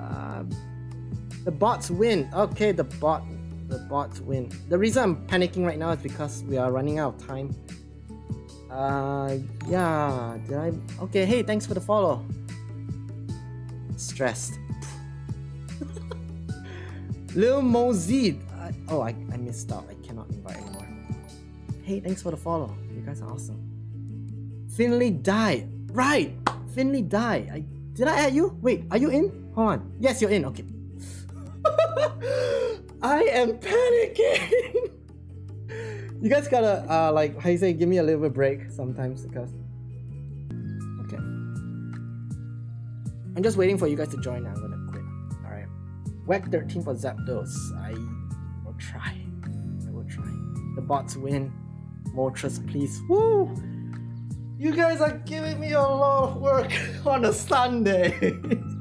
Uh, the bots win. Okay, the bot, the bots win. The reason I'm panicking right now is because we are running out of time. Uh, yeah. Did I? Okay. Hey, thanks for the follow. Stressed. Lil Mozid. Uh, oh, I, I missed out. I cannot invite anymore. Hey, thanks for the follow. You guys are awesome. Finley died. Right. Finley died. I did I add you? Wait, are you in? Hold on. Yes, you're in. Okay. I am panicking. you guys gotta uh like how you say give me a little bit break sometimes because Okay. I'm just waiting for you guys to join I'm gonna quit. Alright. Whack 13 for Zapdos. I will try. I will try. The bots win. Moltres, please. Woo! You guys are giving me a lot of work on a Sunday.